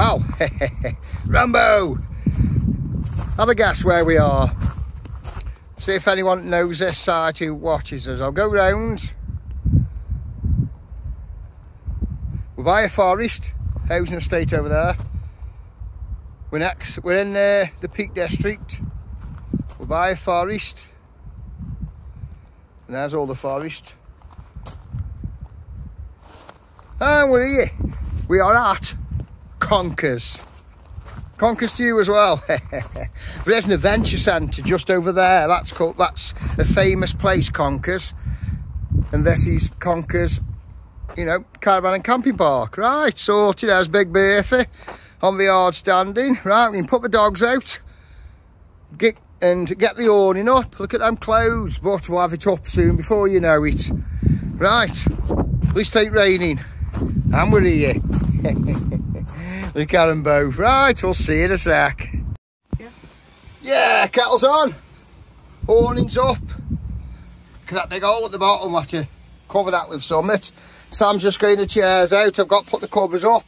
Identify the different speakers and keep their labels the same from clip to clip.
Speaker 1: Well, Rambo, have a guess where we are. See if anyone knows this site who watches us. I'll go round. We're by a forest, housing estate over there. We're next, we're in uh, the Peak District. We're by a forest. And there's all the forest. And we're here. We are at Conkers. Conkers to you as well. There's an adventure centre just over there. That's called that's a famous place, Conkers. And this is Conkers, you know, caravan and camping park. Right, sorted. There's Big Bertha on the yard standing. Right, we can put the dogs out. Get and get the awning up. Look at them clouds, but we'll have it up soon before you know it. Right, at least ain't raining. And we're here. Look at them both. Right, we'll see you in a sec. Yeah, yeah kettle's on. Awning's up. Look at that big hole at the bottom. Have to cover that with something. Sam's just getting the chairs out. I've got to put the covers up.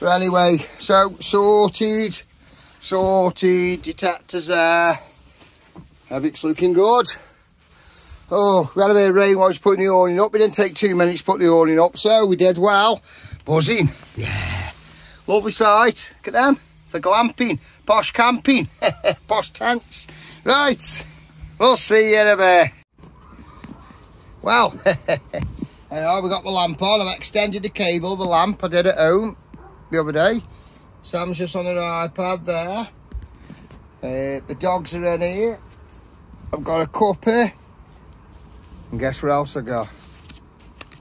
Speaker 1: But anyway, so sorted. Sorted. Detectors there. Everything's looking good. Oh, we had a bit of rain while I was putting the awning up. We didn't take two minutes to put the awning up, so we did well. Buzzing. Yeah. Lovely site. Look at them. For glamping. Posh camping. Posh tents. Right. We'll see you in a bit. Well, uh, we got the lamp on. I've extended the cable, the lamp I did at home the other day. Sam's just on her iPad there. Uh, the dogs are in here. I've got a cup here. And guess what else I got?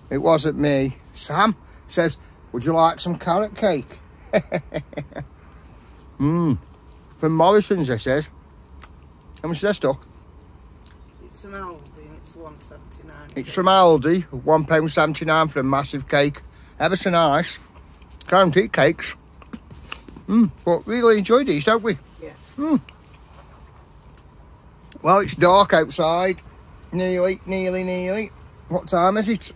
Speaker 1: It wasn't me. Sam says, would you like some carrot cake? Mmm. From Morrison's, this is. How much is this stuff?
Speaker 2: It's from Aldi it's one seventy nine.
Speaker 1: It's from Aldi, one pound seventy nine for a massive cake. Ever so nice. Can't eat cakes. Mmm, but really enjoy these, don't we?
Speaker 2: Yeah.
Speaker 1: Mmm. Well, it's dark outside. Nearly, nearly, nearly. What time is it?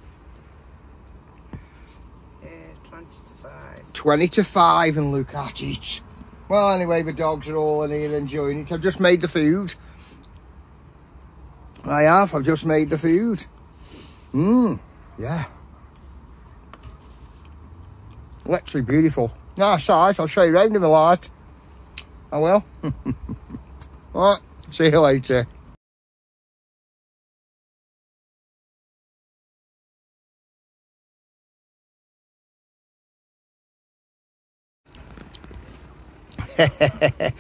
Speaker 2: Uh, twenty to five.
Speaker 1: 20 to 5 and look at it. Well, anyway, the dogs are all in here enjoying it. I've just made the food. I have, I've just made the food. Mmm, yeah. Literally beautiful. Nice size, I'll show you around in the light. I will. right, see you later.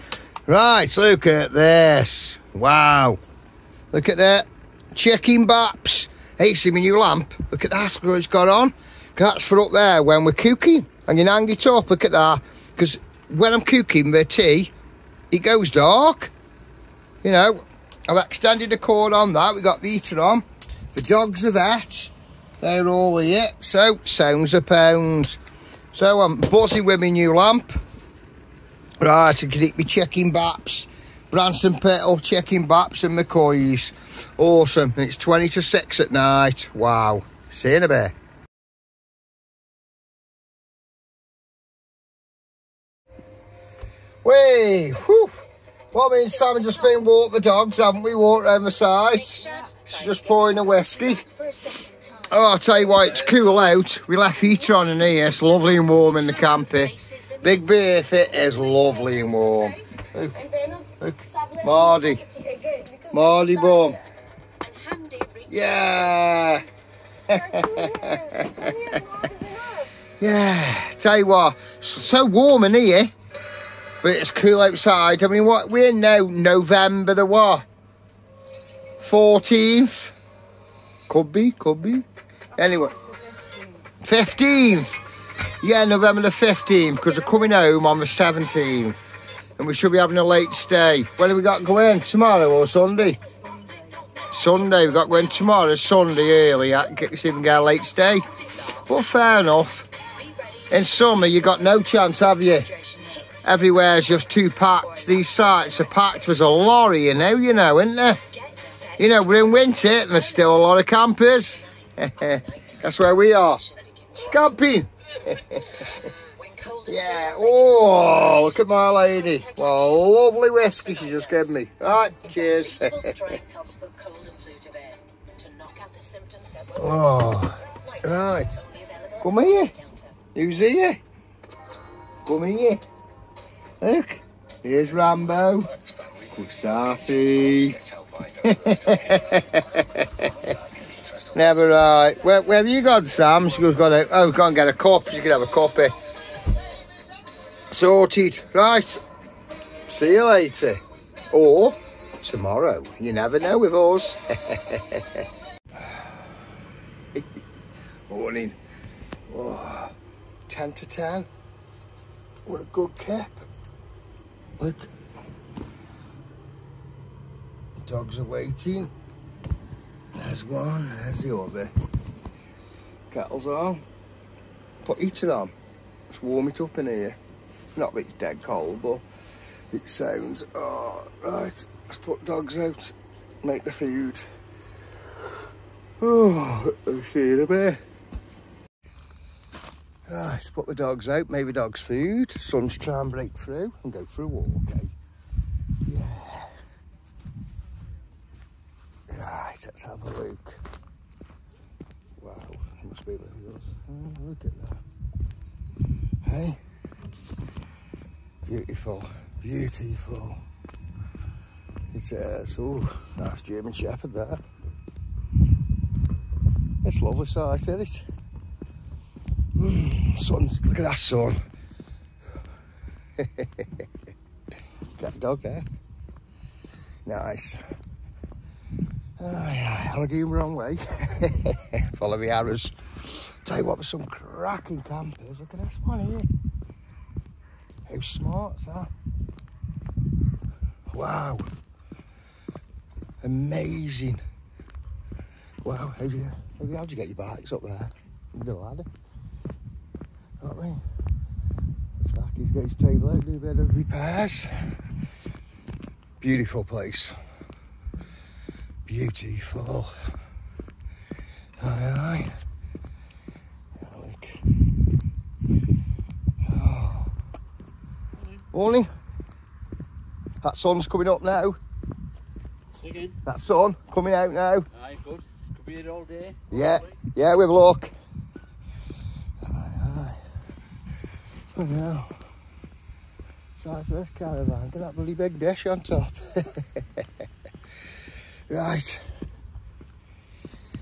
Speaker 1: right, look at this. Wow. Look at that. Chicken baps. Hey, see my new lamp? Look at that, what it's got on. That's for up there when we're cooking. And you hang it up, look at that. Because when I'm cooking the tea, it goes dark. You know, I've extended the cord on that. We've got the heater on. The dogs are that. They're all here. So, sounds a pound. So I'm buzzing with my new lamp. Right, I eat me checking baps. Branston Pickle, checking baps and McCoy's. Awesome. It's 20 to 6 at night. Wow. See you in a bit. Way, whew. Well, me and Sam have just been walk the dogs, haven't we? Walked around the site. She's just pouring a whiskey. Oh, I'll tell you why, it's cool out. We left heater on in here. It's lovely and warm in the camper. Big berth, it is lovely and warm. Look, look, Mardy. Mardy bum. Yeah. yeah. Tell you what, so warm in here, but it's cool outside. I mean, what we're now November the what? 14th? Could be, could be. Anyway, 15th. Yeah, November the 15th, because we're coming home on the 17th. And we should be having a late stay. When have we got going? Tomorrow or Sunday? Sunday. We've got going tomorrow, Sunday early. See if we get a late stay. But fair enough. In summer, you got no chance, have you? Everywhere's just too packed. These sites are packed. There's a lorry, you know, you know, isn't there? You know, we're in winter and there's still a lot of campers. That's where we are. Camping. Yeah. Oh, look at my lady. Well, lovely whiskey she just gave me. Right, cheers.
Speaker 3: Full strength helps put cold and flu to bed. To knock out the symptoms that will
Speaker 1: Oh, right.
Speaker 3: it's only available
Speaker 1: Come here. Who's here? Come here. Look, here's Rambo. Mustafi. Never right. Uh, where, where have you gone, Sam? She goes, got a, oh, go and get a cup. She can have a copy. Eh? Sorted. Right. See you later. Or tomorrow. You never know with us. Morning. Oh, 10 to 10. What a good cap. Look. Dogs are waiting. There's one, there's the other. Kettle's on. Put heater on. Let's warm it up in here. Not that it's dead cold, but it sounds. Oh, right. Let's put dogs out. Make the food. Oh, I'll see a bit. Right, put the dogs out, maybe dogs food. Sun's trying to break through and go for a walk, eh? Yeah. Right, let's have a look. Wow, must be the hills. Oh, look at that. Hey? Beautiful, beautiful. It uh, is. Oh, nice German Shepherd there. It's lovely sight, isn't it? Mm, sun, look at that sun. Got dog there. Nice. Oh, yeah, I'm the wrong way. Follow the arrows. Tell you what, there's some cracking campers. Look at this one here. How smart's that? Wow. Amazing. Wow, how do you, how do you, get your bikes up there? With the ladder. Not me. Sparky's got his table out, do a bit of repairs. Beautiful place. Beautiful. Aye, aye. Look. Oh. Morning. That sun's coming up now.
Speaker 4: Again.
Speaker 1: That sun coming out now.
Speaker 4: Aye, good. Could be here all day.
Speaker 1: Yeah, yeah, with luck. Aye, aye. Oh no. Size of this caravan, got that bloody big dish on top. right.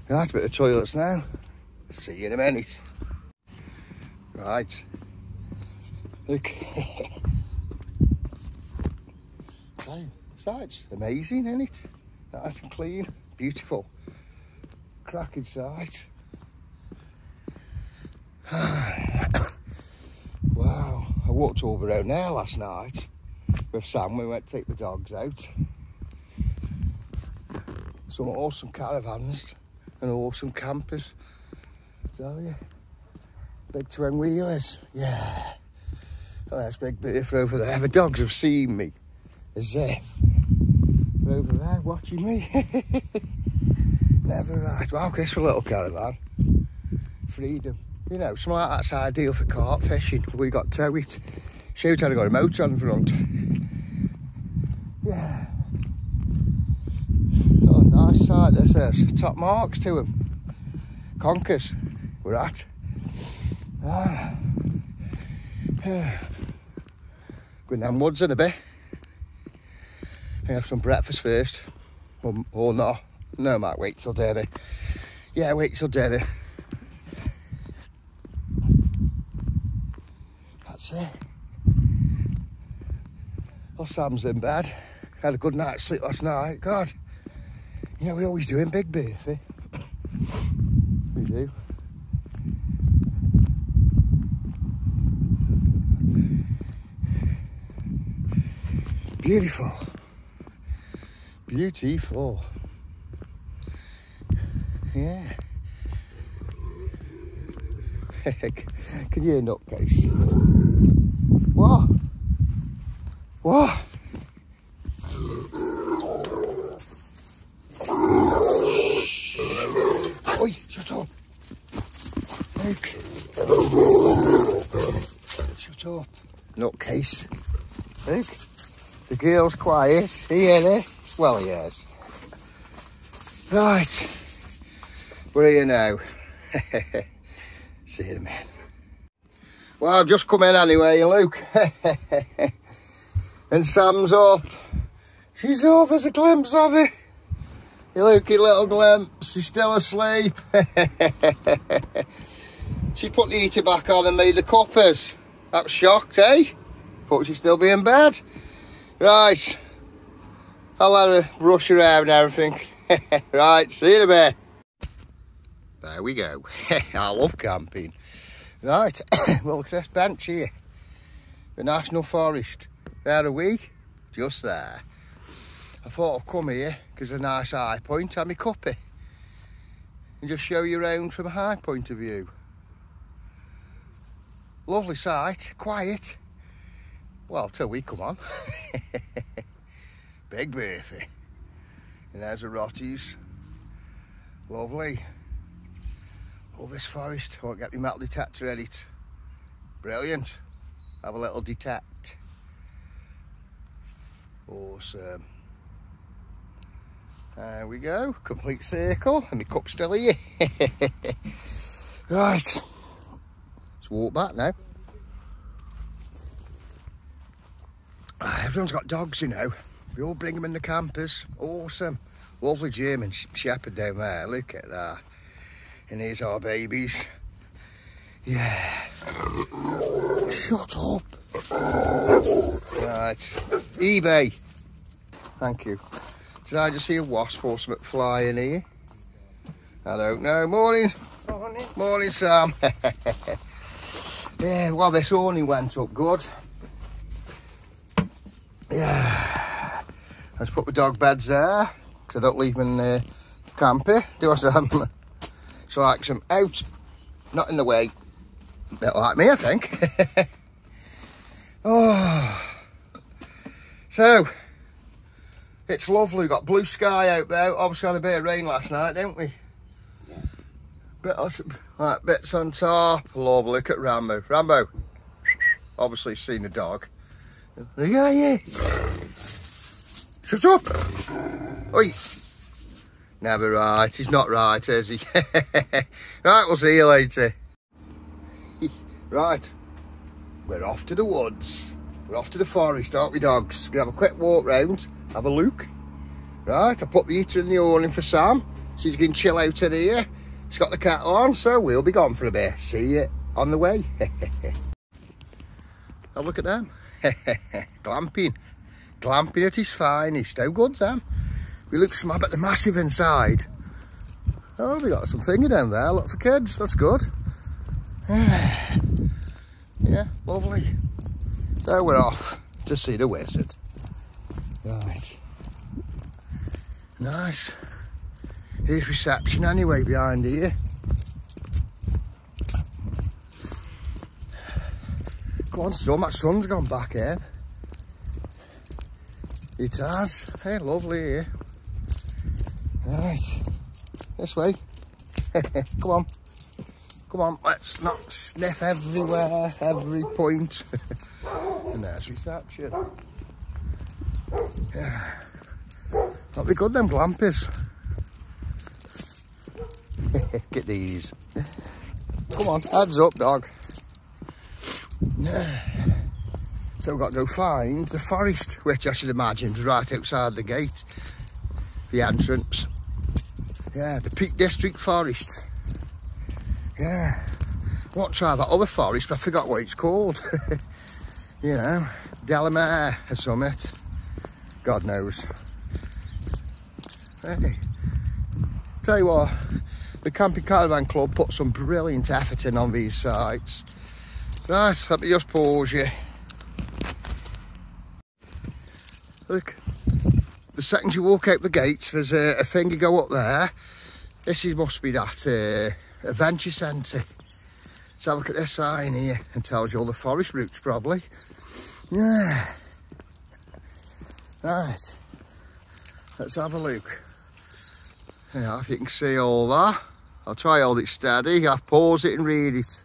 Speaker 1: Right, a bit of toilets now. See you in a minute. Right. Look. Time. Sides. Amazing, isn't it? Nice and clean. Beautiful cracking sight. wow, I walked over around there last night with Sam. We went to take the dogs out. Some awesome caravans and awesome campers. Tell you, big twin wheelers, yeah. Oh, that's Big Bertha over there. The dogs have seen me as if over there watching me. Never right. Wow, this for a little caravan. Freedom. You know, something like that's ideal for carp fishing. We got tow it. Shoot had got a motor on front. Yeah. Oh, sight this is. Top marks to them. Conkers. We're at. Ah. Going down woods in a bit. I have some breakfast first. Or, or not. No, might wait till dinner. Yeah, wait till dinner. That's it. Well, Sam's in bed. Had a good night's sleep last night. God, you know we always do in Big Berthy. Eh? we do. Beautiful. Beautiful. Yeah. Can you hear nutcase? What? What? Oi, shut up. Luke. Shut up. Nutcase. Look. The girl's quiet. He ain't it? Well, he is. Right. Are you now? See you in a minute. Well, I've just come in anyway, Luke. and Sam's up. She's up, there's a glimpse of it. You look, a little glimpse, he's still asleep. she put the heater back on and made the coppers. That was shocked, eh? Thought she'd still be in bed. Right. I'll let her rush around and everything. right, see you in a bit. There we go. I love camping. Right, well, look at this bench here. The National Forest. There are we, just there. I thought I'd come here because a nice high point, have me cuppy. And just show you around from a high point of view. Lovely sight, quiet. Well, till we come on. Big Berthy. And there's the Rotties. Lovely. All this forest. I won't get my metal detector edit. Brilliant. Have a little detect. Awesome. There we go, complete circle, and my cup's still here. right, let's walk back now. Ah, Everyone's got dogs, you know. We all bring them in the campers. Awesome. Lovely German sh- shepherd down there. Look at that. And here's our babies. Yeah. Shut up. Right. eBay. Thank you. Did I just see a wasp or something flying here? I don't know. Morning.
Speaker 2: Morning.
Speaker 1: Morning, Sam. yeah, well, this only went up good. Yeah. Let's put the dog beds there, because I don't leave them in the camper. Do I, Sam? So I them out, not in the way. bit like me, I think. oh. So, it's lovely. We've got blue sky out there. Obviously had a bit of rain last night, didn't we? Yeah bit of, right, bits on top. Lovely. Look at Rambo. Rambo. Obviously seen the dog. Yeah, yeah. Shut up. Oi. Never right. He's not right, is he? right, we'll see you later. right. We're off to the woods. We're off to the forest, aren't we, dogs? To have a quick walk round, have a look. Right, I put the heater in the awning for Sam. She's going to chill out in here. She's got the kettle on, so we'll be gone for a bit. See you on the way. have a oh, look at them. Glamping. Glamping at his finest. How good, Sam? We look smab at the massive inside. Oh, we got some thingy down there. Look for kids. That's good. yeah, lovely. So we're off to see the wizard. Right. Nice. Here's reception anyway behind here. Come on, so much sun's gone back in. It has. Hey, lovely here. Right. This way. Come on. Come on, let's not sniff everywhere, every point. and there's reception. Yeah. Not be good, them glampers. Get these. Come on, heads up, dog. So we've got to go find the forest, which I should imagine is right outside the gate, the entrance. Yeah, the Peak District Forest. Yeah. I want to try that other forest, but I forgot what it's called. you know, Delamere or something. God knows. Hey. Tell you what, the Camping Caravan Club put some brilliant effort in on these sites. Nice, let me just pause you. Look, the second you walk out the gates, there's a, a thing you go up there. This is, must be that uh, adventure centre. Let's have a look at this sign here and tells you all the forest routes probably. Yeah. Right. Let's have a look. Yeah, if you can see all that. I'll try hold it steady. I've pause it and read it.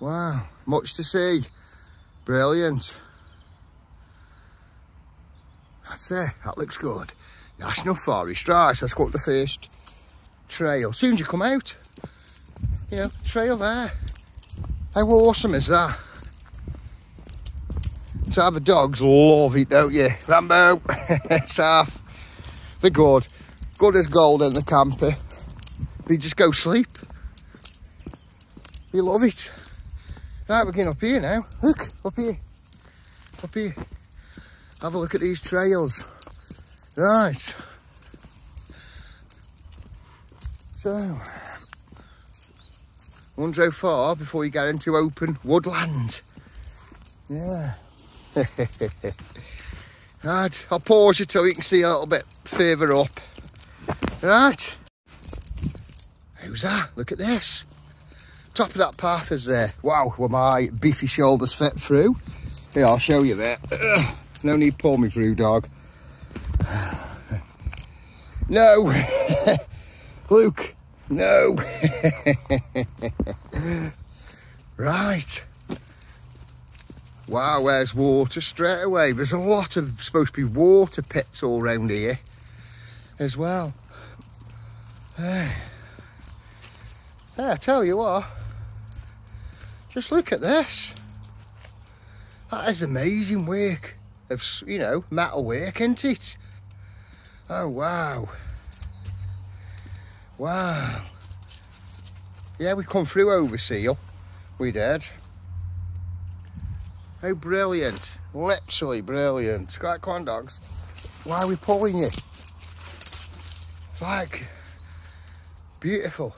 Speaker 1: Wow, much to see. Brilliant. That's it, that looks good. National Forest, right, let's go the first trail. Soon as you come out, you know, trail there. How awesome is that? So the dogs love it, don't you? Rambo, Saf, they're good. Good as gold in the camper. They just go sleep. They love it. Right, we're getting up here now. Look, up here. Up here. Have a look at these trails. Right. So, wonder how far before you get into open woodland. Yeah. right, I'll pause it so you can see a little bit further up. Right. How's that? Ah, look at this. Top of that path is there. Wow, will my beefy shoulders fit through? Yeah, I'll show you. Ugh. No need pull me through, dog. No. Luke, no. right. Wow, where's water straight away? There's a lot of supposed to be water pits all round here as well. Hey. I tell you what, just look at this. That is amazing work of, you know, metal work, isn't it? Oh, wow. Wow. Yeah, we come through Overseal. We did. How brilliant. Literally brilliant. Come on, dogs. Why are we pulling you? It's like beautiful.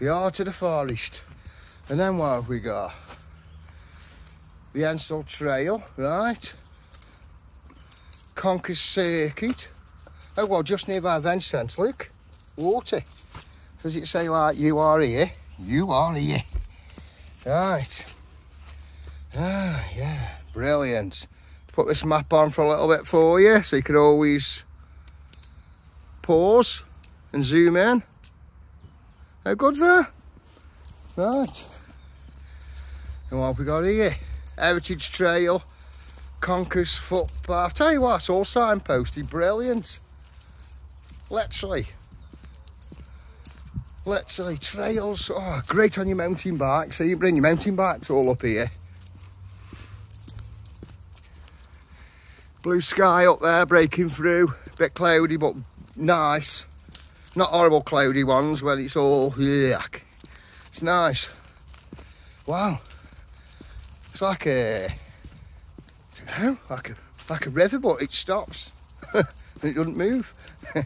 Speaker 1: The art of the forest. And then what have we got? The Ensel Trail, right? Conkers Circuit. Oh well, just nearby Vincent, look. Water. Does it say like you are here? You are here. Right. Ah, yeah. Brilliant. Put this map on for a little bit for you so you can always pause and zoom in. How good's that? Right. And what have we got here? Heritage Trail, Conkers Footpath. Tell you what, it's all signposted. Brilliant. Literally. Literally, trails. Oh, great on your mountain bike. So you bring your mountain bikes all up here. Blue sky up there breaking through. Bit cloudy, but nice. Not horrible cloudy ones when it's all yuck. It's nice. Wow. It's like a, I know, like a, like a river, but it stops. and it doesn't move.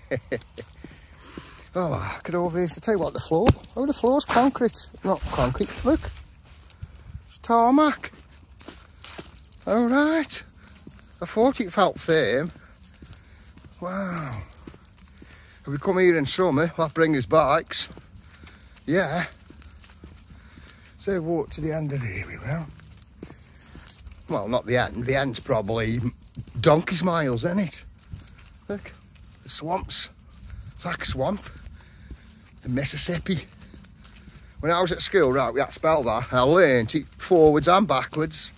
Speaker 1: oh, I could over here to tell you what, the floor. Oh, the floor's concrete. Not concrete, look. It's tarmac. All right. I thought it felt firm. Wow. If we come here in summer, we'll bring his bikes. Yeah. So we walk to the end of here, we will. Well, not the end. The end's probably donkey's miles, isn't it? Look, the swamps. A swamp. The Mississippi. When I was at school, right, we had to spell that. I learned it forwards and backwards.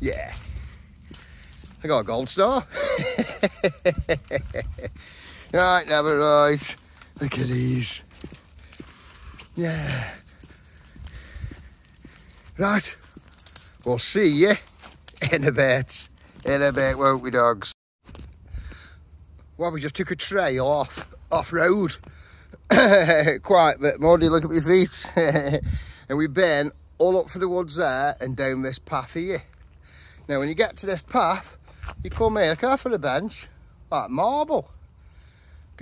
Speaker 1: Yeah. I got a gold star. right, never right. Look at these. Yeah. Right. We'll see you in a bit. In a bit, won't we, dogs? Well, we just took a trail off off road. Quite a bit muddy, look at my feet. and we've been all up for the woods there and down this path here. Now, when you get to this path, you come here, look out for the bench, like marble.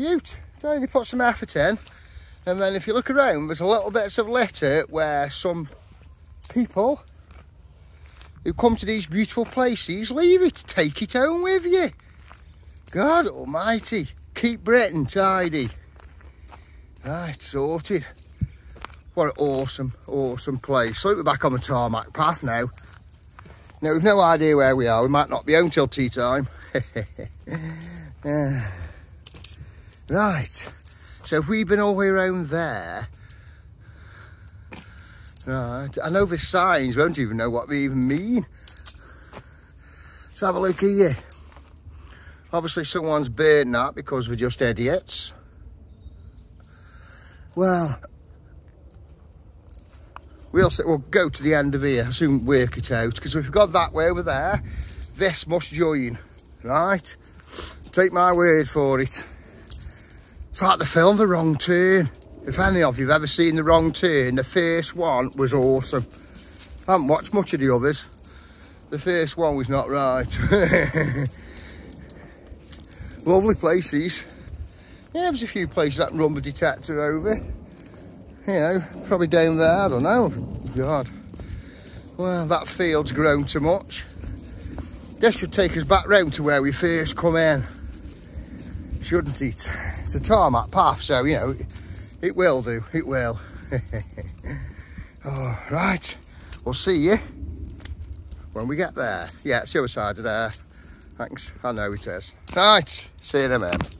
Speaker 1: Beaut. You put some effort in, and then if you look around, there's a little bits of litter where some people who come to these beautiful places leave it, take it home with you. God almighty, keep Britain tidy. Right, sorted. What an awesome, awesome place. So we're back on the tarmac path now. Now we've no idea where we are. We might not be home till tea time. Yeah. Right. So if we've been all the way around there, Right, I know the signs won't even know what they even mean. Let's have a look here. Obviously someone's burnt that because we're just idiots. Well, we'll, we'll go to the end of here, soon work it out, because we've got that way over there, this must join, right? Take my word for it. It's like the film The Wrong Turn. If any of you have ever seen The Wrong Turn, the first one was awesome. I haven't watched much of the others. The first one was not right. Lovely places. Yeah, there's a few places I can run the detector over. You know, probably down there, I don't know. God. Well, that field's grown too much. This should take us back round to where we first come in. Shouldn't it? It's a tarmac path, so, you know, it will do, it will. oh, right, we'll see you when we get there. Yeah, it's the other side of uh, there. Thanks, I know it is. Right, see you a minute.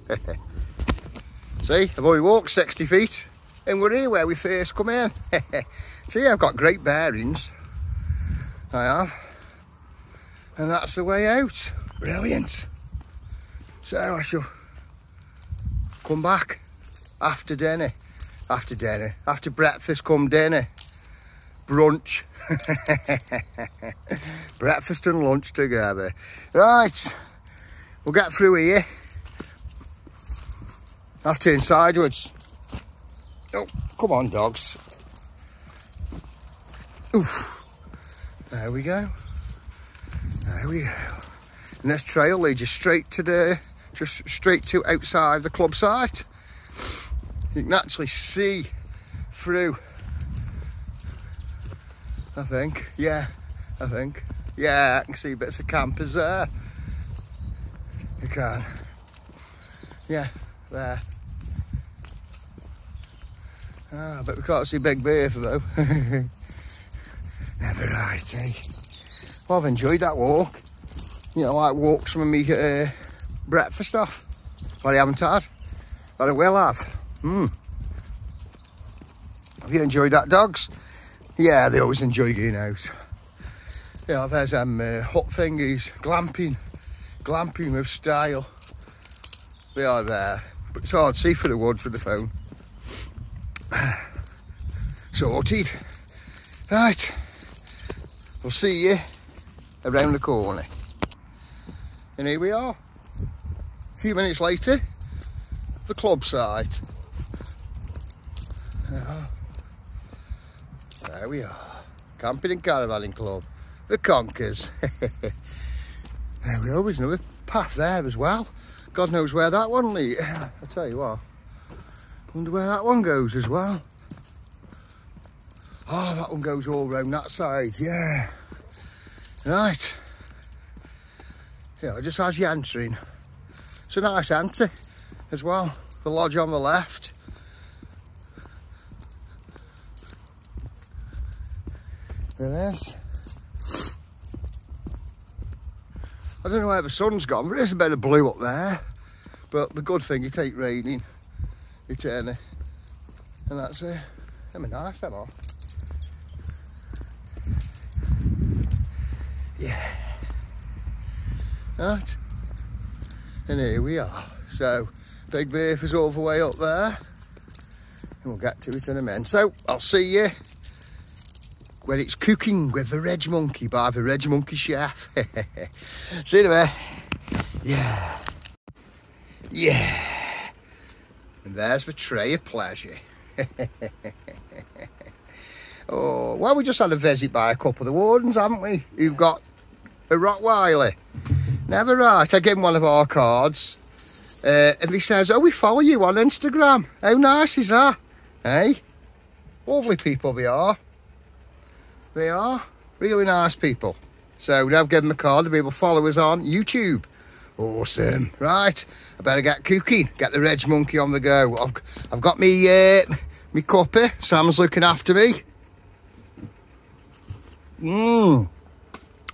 Speaker 1: see, I've only walked 60 feet and we're here where we first come in. see, I've got great bearings. I have. And that's the way out. Brilliant. So I shall come back after dinner after dinner. After breakfast come dinner. Brunch. breakfast and lunch together. Right, we'll get through here. I'll turn sideways. Oh, come on dogs. Oof. There we go. There we go. And this trail leads you straight to the, just straight to outside the club site you can actually see through. I think, yeah, I think. Yeah, I can see bits of campers there. You can. Yeah, there. Ah, but we can't see Big for though. Never right, eh? Well, I've enjoyed that walk. You know, like walk from me uh, breakfast off. But I haven't had. But I will have. Hmm. Have you enjoyed that, dogs? Yeah, they always enjoy getting out. Yeah, there's um uh, hot thingies, glamping, glamping with style. They are there, but it's hard to see for the woods with the phone. Sorted. Right, we'll see you around the corner. And here we are. A few minutes later, the club site. There we are. Camping and Caravanning Club. The Conkers. there we are. There's another path there as well. God knows where that one leads. I tell you what. Wonder where that one goes as well. Oh, that one goes all round that side. Yeah. Right. Yeah, just as you're entering. It's a nice entry as well. The lodge on the left. There it is. I don't know where the sun's gone, but there's a bit of blue up there. But the good thing, it ain't raining. It's any. And that's it. Them are nice, them are. Yeah. Right. And here we are. So, Big Beef is all the way up there. And we'll get to it in a minute. So, I'll see you where it's cooking with the Ridge Monkey by the Ridge Monkey chef. See you there. Yeah. Yeah. And there's the tray of pleasure. oh, well, we just had a visit by a couple of the wardens, haven't we? Who've got a Rottweiler. Never right. I gave him one of our cards. Uh, and he says, oh, we follow you on Instagram. How nice is that? Hey? Lovely people they are. They are really nice people. So now give them a call to be able to follow us on YouTube. Awesome. Right, I better get cooking. Get the Ridge Monkey on the go. I've, I've got me, uh, me cuppa. Sam's looking after me. Mmm.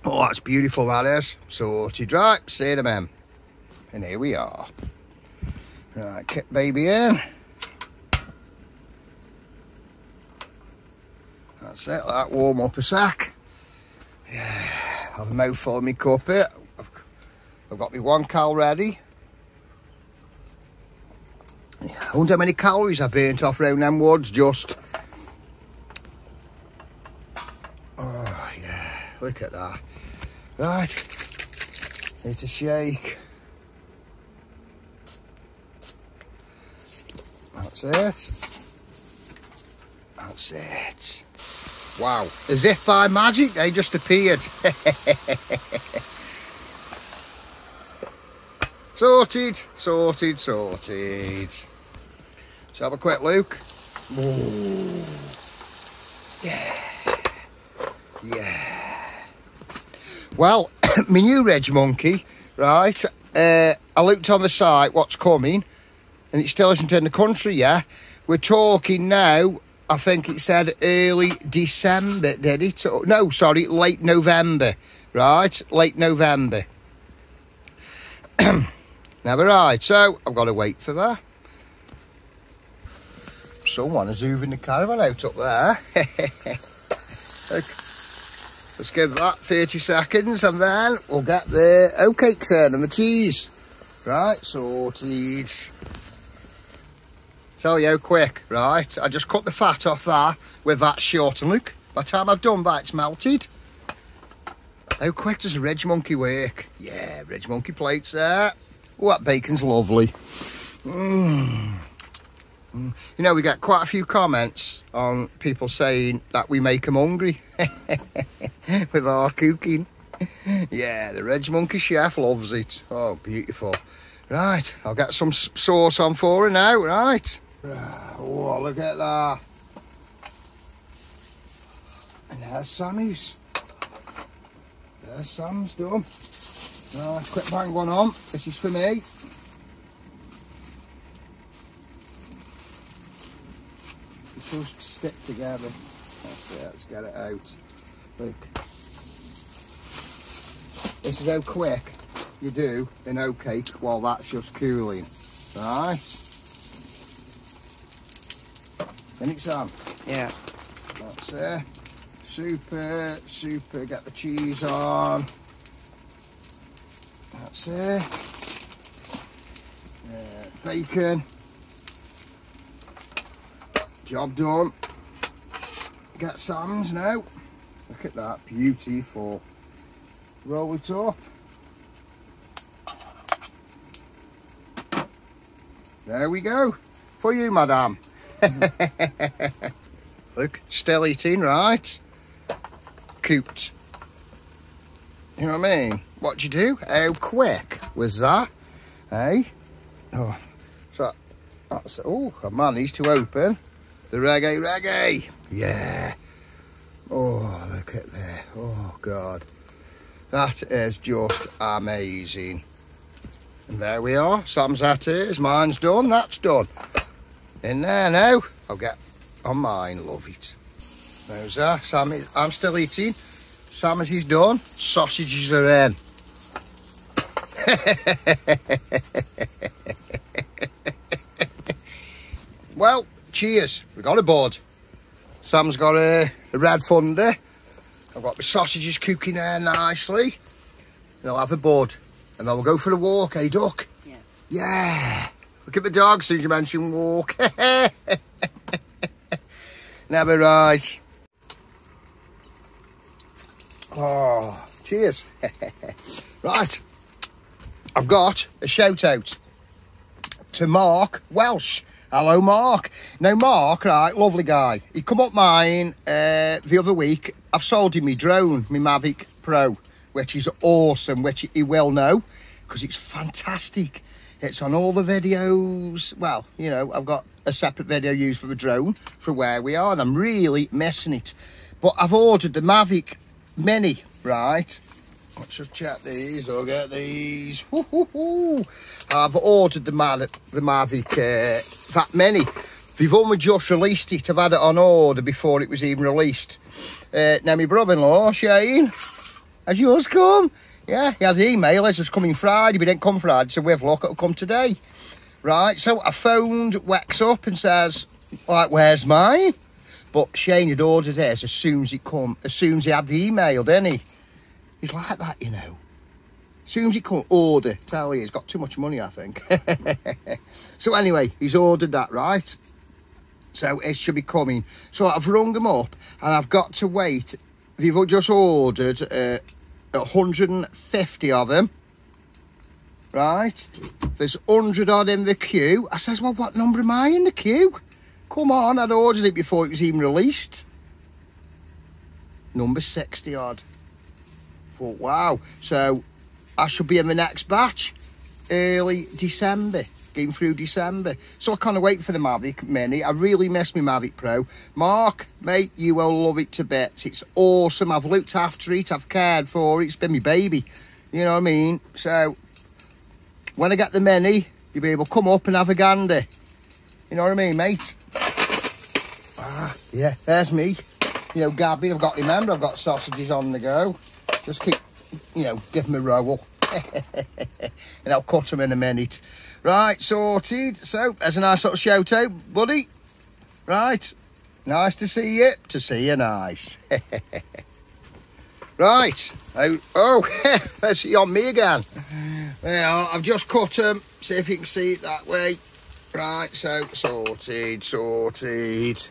Speaker 1: Oh, that's beautiful, that is. So, Sorted. Right, see them in. And here we are. Right, kick baby in. That's it, that warm up a sec. Yeah, have a mouthful of my cup. I've, got my one cal ready. I wonder how many calories I burnt off round them woods just. Oh yeah, look at that. Right, need to shake. That's it. That's it. Wow, as if by magic they just appeared. sorted, sorted, sorted. Let's have a quick look. Ooh. Yeah. Yeah. Well, my new Ridge Monkey, right? Uh, I looked on the site, what's coming, and it still isn't in the country, yeah? We're talking now I think it said early December, did it? No, sorry, late November. Right, late November. Never right, so I've got to wait for that. Someone is moving the caravan out up there. Look, let's give that 30 seconds and then we'll get the oatcakes in and the cheese. Right, sorted. Tell you how quick, right? I just cut the fat off that with that short and look, by the time I've done that, it's melted. How quick does a Ridge Monkey work? Yeah, Ridge Monkey plates there. Oh, that bacon's lovely. Mm. You know, we get quite a few comments on people saying that we make them hungry with our cooking. Yeah, the Ridge Monkey chef loves it. Oh, beautiful. Right, I'll get some sauce on for her now, right? Oh, look at that. And there's Sammy's. There's Sam's done. Right, quick bang one on. This is for me. All stick together. That's it, let's get it out. Look. This is how quick you do an oat cake while that's just cooling. Right? And it's on.
Speaker 2: Yeah.
Speaker 1: That's it. Super, super. Get the cheese on. That's it. Uh, bacon. Job done. Get Sam's now. Look at that, beautiful. Roll it up. There we go. For you, madam. Look, still eating, right? Cooped. You know what I mean? What'd you do? How quick was that? Hey? Oh, so that's, oh, I managed to open the reggae reggae. Yeah. Oh, look at there. Oh, God. That is just amazing. And there we are. Sam's at it. Mine's done. That's done. In there now. I'll get on mine. Love it. There's that. Sam, is, I'm still eating. Sam is done. Sausages are in. well, cheers. We got a board. Sam's got a, a red thunder. I've got the sausages cooking there nicely. And I'll have a board. And then we'll go for a walk, eh, Duck?
Speaker 2: Yeah.
Speaker 1: Yeah. Look at the dog, soon you mention walk. Never right. Oh, cheers. right. I've got a shout out to Mark Welsh. Hello, Mark. Now, Mark, right, lovely guy. He come up mine uh, the other week. I've sold him my drone, my Mavic Pro, which is awesome, which he will know because it's fantastic. It's on all the videos. Well, you know, I've got a separate video used for the drone for where we are, and I'm really missing it. But I've ordered the Mavic Mini, right? Let's just check these. I'll get these. Woo-hoo-hoo. I've ordered the, Ma the Mavic uh, that many. They've only just released it. I've had it on order before it was even released. Uh, now, my brother-in-law, Shane, has yours come? Yeah, he had the email. This was coming Friday, but didn't come Friday. So we've luck, it'll come today. Right, so I phoned Wex up and says, like, where's mine? But Shane had ordered his as soon as he come, as soon as he had the email, didn't he? He's like that, you know. As soon as he come order, tell you, he's got too much money, I think. so anyway, he's ordered that, right? So it should be coming. So I've rung him up and I've got to wait. We've just ordered uh, 150 of them. Right? There's 100 odd in the queue. I says, well, what number am I in the queue? Come on, I'd ordered it before it was even released. Number 60 odd. Thought, wow. So I should be in the next batch early December, getting through December. So I of wait for the Mavic Mini. I really miss my Mavic Pro. Mark, mate, you will love it to bits. It's awesome. I've looked after it. I've cared for it. It's been my baby. You know what I mean? So when I get the Mini, you'll be able to come up and have a gander. You know what I mean, mate? Ah, yeah, there's me. You know, gabbing. I've got, remember, I've got sausages on the go. Just keep, you know, give them a roll. and I'll cut them in a minute. Right, sorted. So, there's a nice little shout out, buddy. Right, nice to see you. To see you nice. right, oh, oh let's see on me again. Well, I've just cut them. See if you can see it that way. Right, so sorted, sorted.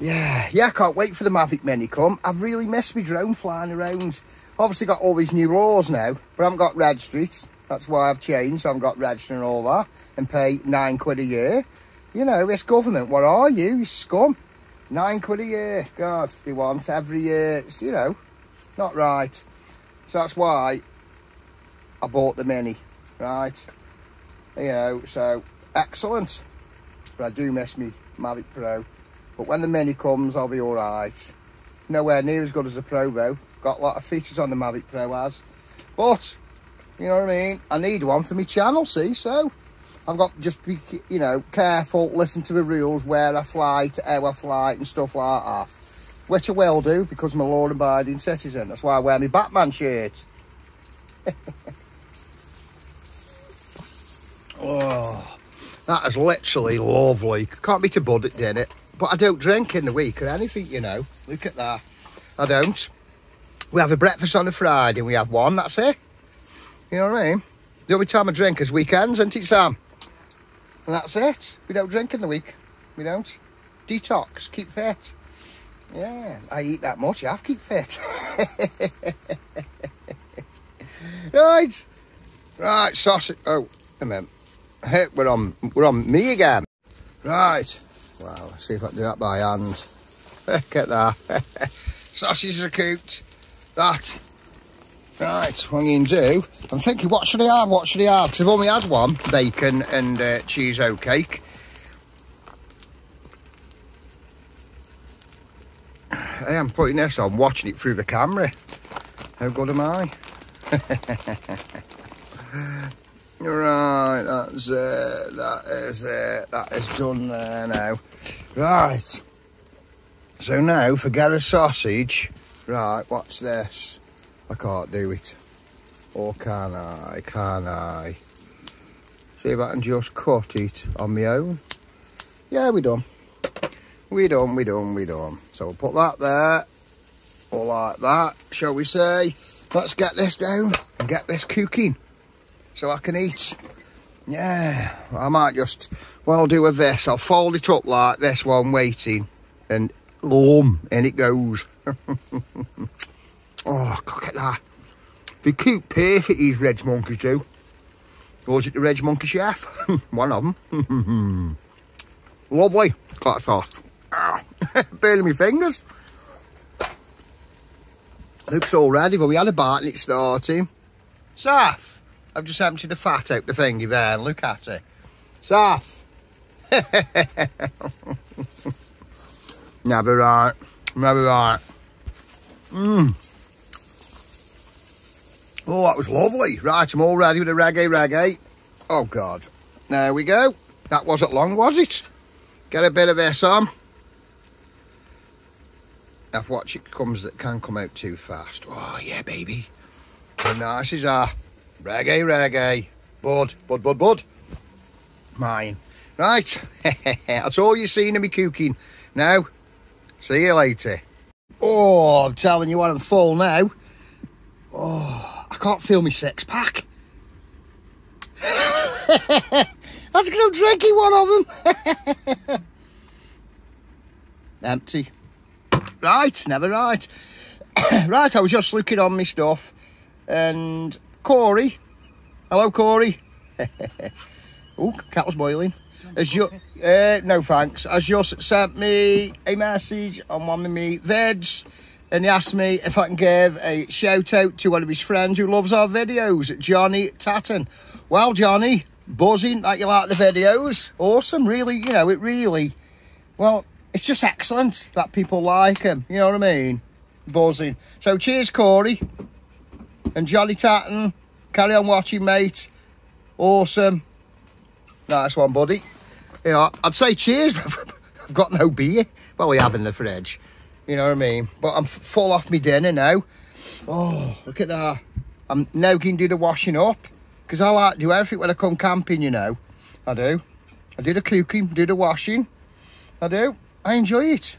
Speaker 1: Yeah, yeah, I can't wait for the Mavic Mini come. I've really missed my drone flying around. Obviously got all these new laws now, but I haven't got Red Street. That's why I've changed. I haven't got Regster and all that, and pay nine quid a year. You know, this government, what are you, you scum? Nine quid a year. God, they want every year. It's, you know, not right. So that's why I bought the Mini, right? You know, so excellent. But I do miss me Mavic Pro. But when the Mini comes, I'll be all right. Nowhere near as good as the Pro though. Got a lot of features on the Mavic Pro has. But, you know what I mean? I need one for my channel, see? So, I've got to just be, you know, careful, listen to the rules, where I fly, to how I fly and stuff like that. Which I will do because I'm a law-abiding citizen. That's why I wear my Batman shirt. oh, that is literally lovely. Can't be too bud it, didn't it? But I don't drink in the week or anything, you know. Look at that. I don't. We have a breakfast on a Friday we have one, that's it. You know what I mean? The only time I drink is weekends, isn't it, Sam? And that's it. We don't drink in the week. We don't. Detox, keep fit. Yeah, I eat that much, I have keep fit. right. Right, sausage. Oh, a minute. We're on, we're on me again. Right. Well, let's see if I can do that by hand. Get that. Sausages are cooked. That. Right, what I'm going to do, I'm thinking, what should I have? What should I have? Because I've only had one, bacon and uh, cheese oat cake. I am putting this on, watching it through the camera. How good am I? right, that's uh, that is uh, that is done there now. Right. So now for get a sausage. Right, what's this? I can't do it. Or can I? Can I? See if I can just cut it on my own. Yeah, we done. We done, we done, we done. So we'll put that there. All like that, shall we say. Let's get this down and get this cooking. So I can eat. Yeah, I might just, well, do with this. I'll fold it up like this while I'm waiting. And boom, and it goes. oh, look at that. They cook perfect, these Ridge Monkeys do. Is it the Ridge Monkey Chef? One of them. Lovely. Soft. Ah, burning my fingers. Looks all ready, but we had a bite and it's starting. Saf, I've just emptied the fat out the thingy there and look at it. Saf. Never right. Never right. Mmm. Oh, that was lovely. Right, I'm all ready with a reggae reggae. Oh, God. There we go. That wasn't long, was it? Get a bit of this on. I've watched it comes that can come out too fast. Oh, yeah, baby. How nice is that? Reggae, reggae. Bud, bud, bud, bud. Mine. Right. That's all you're seeing of me cooking. Now, See you later. Oh, I'm telling you I'm full now. Oh, I can't feel my six pack. That's because I'm drinking one of them. Empty. Right, never right. right, I was just looking on my stuff and Corey. Hello, Corey. oh, kettle's boiling. Has you, uh, no thanks. Has just sent me a message on one of my vids and he asked me if I can give a shout out to one of his friends who loves our videos, Johnny Tatton. Well, Johnny, buzzing that you like the videos. Awesome, really, you know, it really, well, it's just excellent that people like him, you know what I mean? Buzzing. So cheers, Corey. And Johnny Tatton, carry on watching, mate. Awesome. Nice one, buddy. Yeah, I'd say cheers, but I've got no beer. Well, we have in the fridge. You know what I mean? But I'm full off my dinner now. Oh, look at that. I'm now going to do the washing up. Because I like to do everything when I come camping, you know. I do. I do the cooking, do the washing. I do. I enjoy it.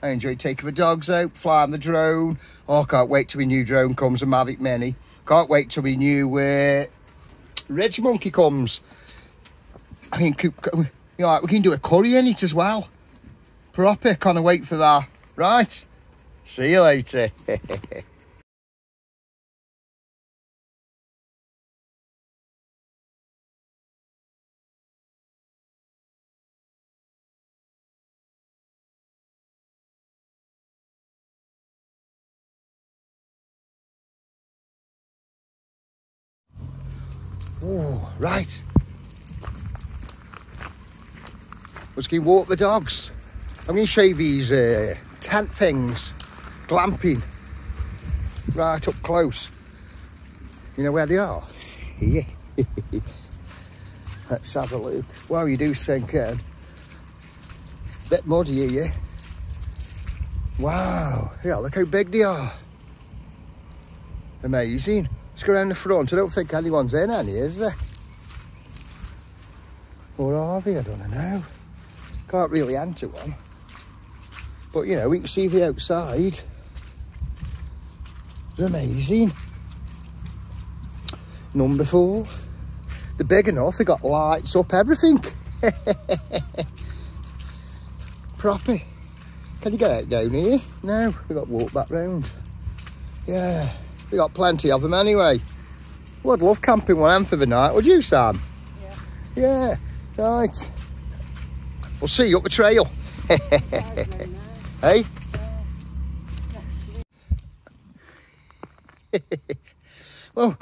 Speaker 1: I enjoy taking the dogs out, flying the drone. Oh, I can't wait till my new drone comes, a Mavic Mini. Can't wait till my new uh, Ridge Monkey comes. I mean, you know, we can do a curry in it as well. Proper, can't wait for that. Right, see you later. Oh, right. Let's go walk the dogs. I'm going to show you these uh, tent things, glamping, right up close. You know where they are? Here. Let's have a look. Wow, you do sink in. Bit muddy here. Wow, yeah, look how big they are. Amazing. Let's go around the front. I don't think anyone's in any, is there? Or are they? I don't know. Can't really enter one. But you know, we can see the outside. It's amazing. Number four. They're big enough, they got lights up, everything. Proper. Can you get out down here? No, we've got to walk back round. Yeah, we got plenty of them anyway. Well, I'd love camping one end for the night, would you, Sam?
Speaker 2: Yeah.
Speaker 1: Yeah, right. We'll see you up the trail. hey? well,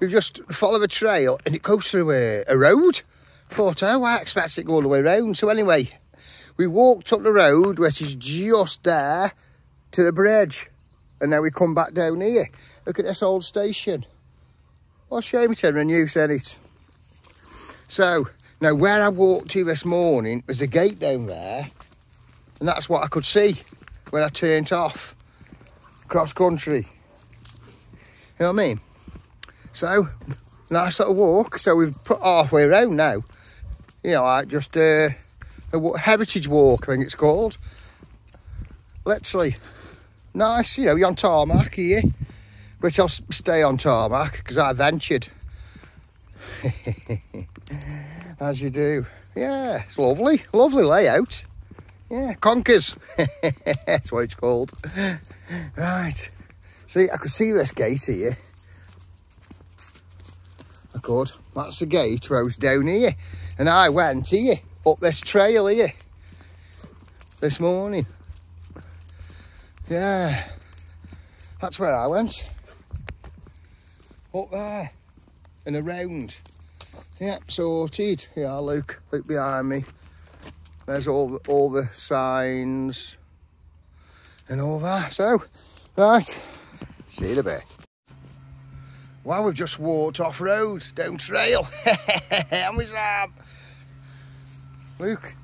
Speaker 1: we've just followed a trail and it goes through a, a road. Thought, oh, I expect it go all the way round. So anyway, we walked up the road, which is just there, to the bridge. And now we come back down here. Look at this old station. What shame it's in use in it. So, now where I walked to this morning, there's a gate down there. And that's what I could see when I turned off cross country. You know what I mean? So, nice little walk. So we've put halfway around now. You know, like just uh, a heritage walk, I think it's called. Literally, nice. You know, you're on tarmac here, which I'll stay on tarmac because I ventured. As you do. Yeah, it's lovely. Lovely layout. Yeah, conkers. That's what it's called. Right. See, I could see this gate here. I could. That's the gate where I was down here. And I went here, up this trail here, this morning. Yeah. That's where I went. Up there. And around. Yep, sorted. Yeah, look, look behind me. There's all the, all the signs and all that. So, right, see you in a bit. Well, we've just walked off road, down trail. and we Sam. Luke.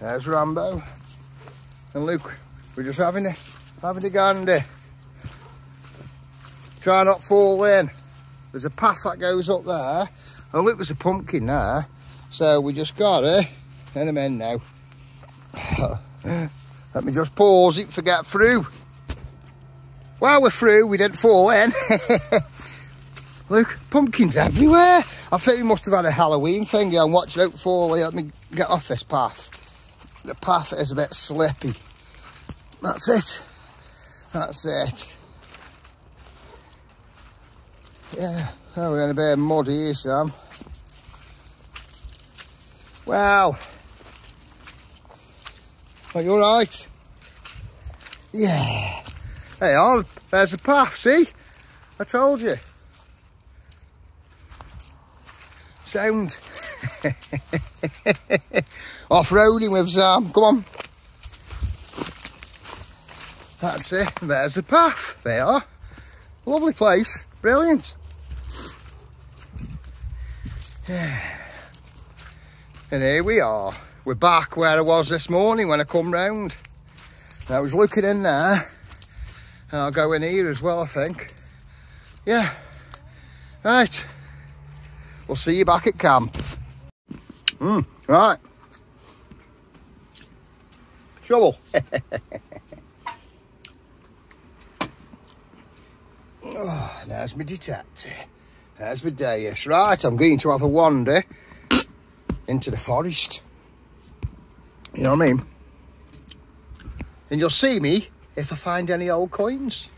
Speaker 1: There's Rambo. And Luke, we're just having a having a gander. Try not fall in. There's a path that goes up there. Oh look, there's a pumpkin there. So we just got it. And I'm in now. Let me just pause it for get through. Well, we're through. We didn't fall in. Look, pumpkins everywhere. I think we must have had a Halloween thing. And watch out for. Let me get off this path. The path is a bit slippy. That's it. That's it. Yeah, oh, we're in a bit of mud here, Sam. Well, are you alright? Yeah. Hey, there's a path, see? I told you. Sound. Off-roading with Sam, come on. That's it, there's the path, they are. Lovely place, brilliant. Yeah. And here we are. We're back where I was this morning when I come round. And I was looking in there. And I'll go in here as well, I think. Yeah. Right. We'll see you back at camp. Mm, right. Shovel. oh, there's my detector. There's the dais. Right, I'm going to have a wander into the forest. You know what I mean? And you'll see me if I find any old coins.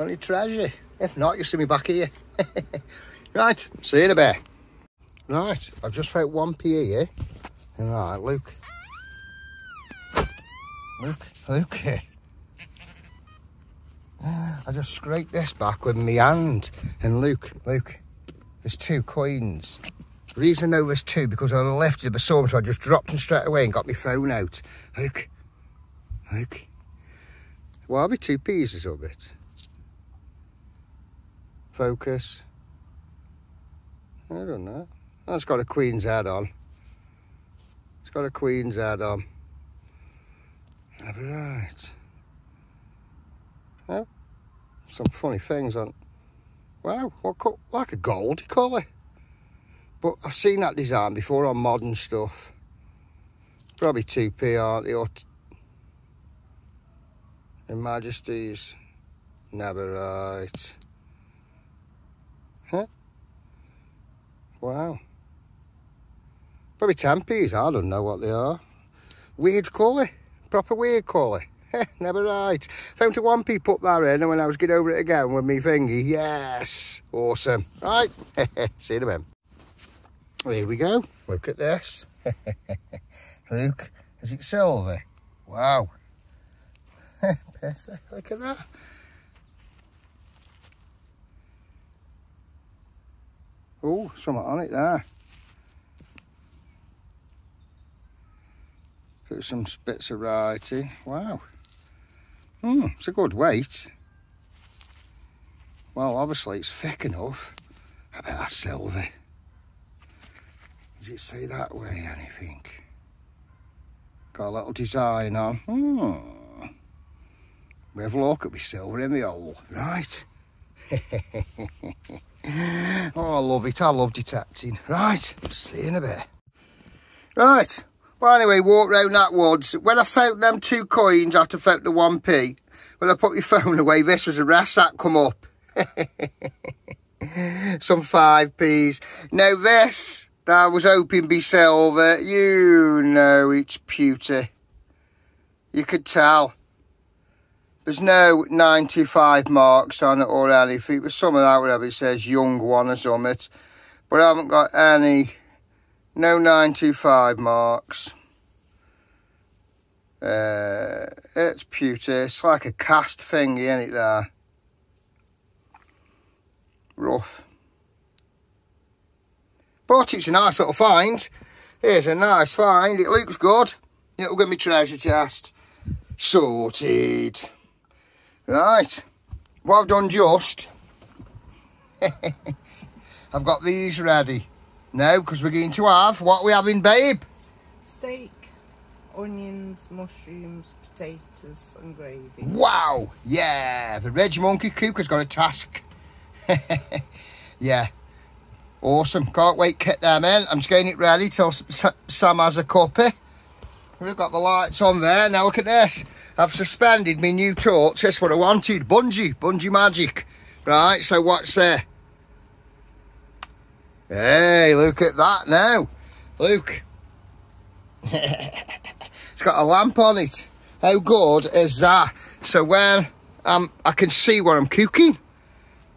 Speaker 1: Any treasure. If not, you'll see me back here. right, see you in a bit. Right, I've just found one P here. Right, look. Look, look. I just scraped this back with my hand. And look, look, there's two coins. The reason know there's two, because I lifted the saw, so I just dropped them straight away and got my phone out. Look, look. Well, I'll be two pieces of it. Focus. I don't know. It's got a queen's head on. It's got a queen's head on. Have Right. Yeah. Some funny things on. Wow, what like a goldy colour. But I've seen that design before on modern stuff. Probably 2p, aren't they? Or in Majesty's. Never right. Huh? Wow. Probably 10p's, I don't know what they are. Weird colour. Proper weird colour. Never right. Found a 1p, put that in, and when I was getting over it again with me thingy, yes. Awesome. Right. See you in a minute. Here we go. Look at this. Look, is it silver? Wow. Look at that. Oh, something on it there. Put some bits of writing. Wow. Hmm, it's a good weight. Well, obviously it's thick enough. I bet that's silver. Does it say that way, anything? Got a little design on. Hmm. We have a look at me silver in the hole. Right. oh, I love it. I love detecting. Right. See you in a bit. Right. Well, anyway, walk round that woods. When I found them two coins after I found the 1p, when I put my phone away, this was a that come up. Some 5p's. Now this, that I was hoping be silver, you know it's pewter. You could tell. There's no 95 marks on it or anything. But some of that, whatever it says, young one or something. But I haven't got any, no 925 marks. Uh, it's pewter. It's like a cast thingy, ain't it there? Rough. But it's a nice little find. Here's a nice find. It looks good. It'll get me treasure chest. Sorted. Right, what I've done just, I've got these ready now because we're going to have, what we having babe?
Speaker 2: Steak, onions, mushrooms, potatoes and gravy.
Speaker 1: Wow, yeah, the Ridge Monkey Cook has got a task. yeah, awesome, can't wait, get there, man. I'm just getting it ready till Sam has a copy. We've got the lights on there. Now look at this. I've suspended my new torch. That's what I wanted. Bungee. Bungee magic. Right, so what's there? Hey, look at that now. Look. it's got a lamp on it. How good is that? So when um, I can see what I'm cooking.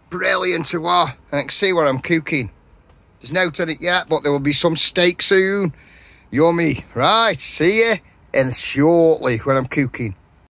Speaker 1: Brilliant to what? I can see what I'm cooking. There's no on it yet, but there will be some steak soon. Yummy. Right, see you in shortly when I'm cooking.